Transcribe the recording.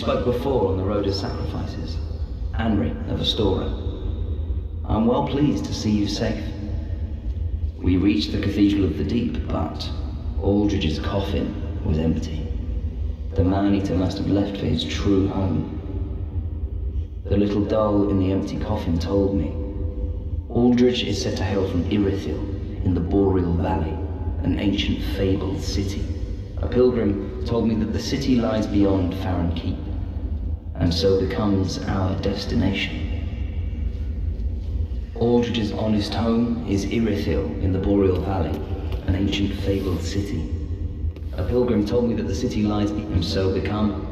spoke before on the road of sacrifices. Anri of Astora. I'm well pleased to see you safe. We reached the Cathedral of the Deep, but Aldrich's coffin was empty. The man-eater must have left for his true home. The little doll in the empty coffin told me. Aldrich is said to hail from Irithyll in the Boreal Valley, an ancient fabled city. A pilgrim told me that the city lies beyond Farron Keep, and so becomes our destination. Aldrich's honest home is Irithyll in the Boreal Valley, an ancient fabled city. A pilgrim told me that the city lies and so become